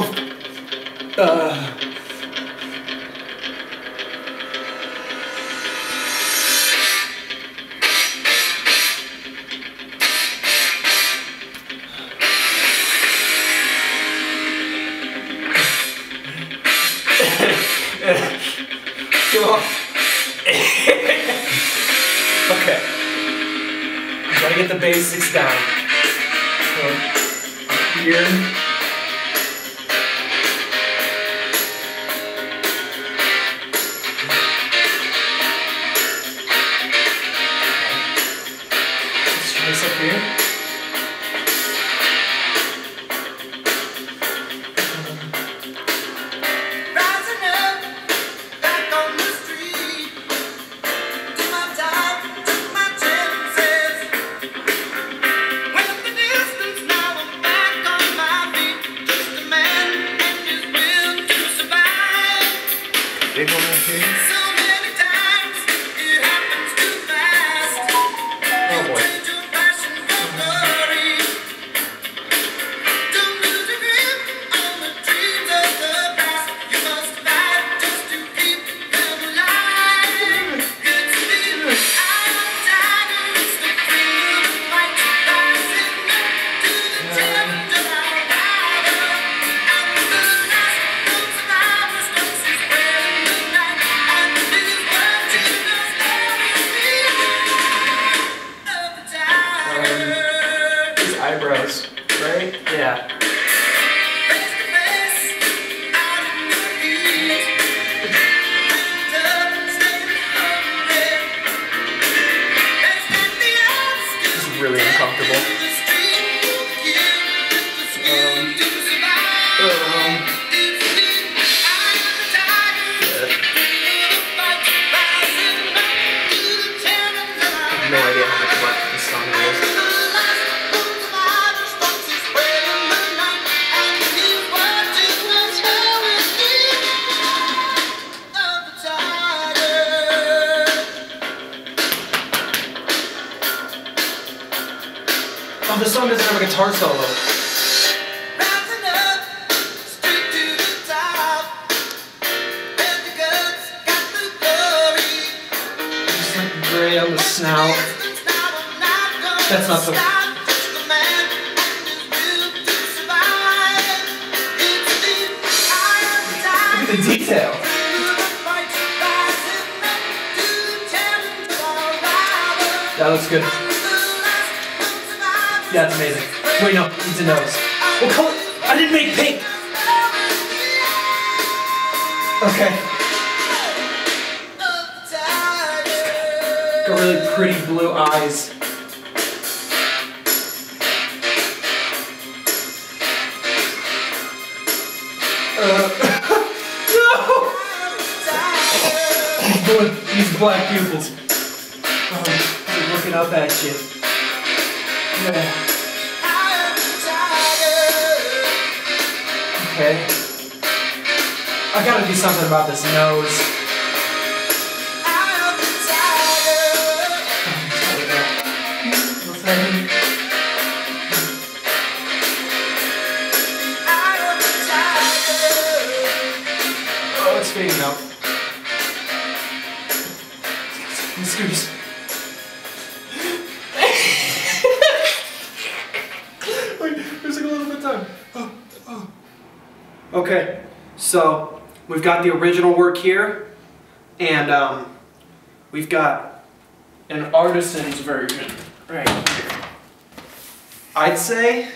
Uh. Come on. okay. Gotta get the basics down. So, here. Will to survive. Big one right here. This song doesn't have a guitar solo. Just like gray on the snout. That's not the- Look at the detail. That looks good. Yeah, it's amazing. Wait, no, it's a nose. What color? I didn't make pink. Okay. Got really pretty blue eyes. Uh, no! He's these black pupils. He's looking up at you. Okay. I gotta do something about this nose. Oh, it's fading out. Excuse. Wait, Okay, so we've got the original work here, and um, we've got an artisan's version right here. I'd say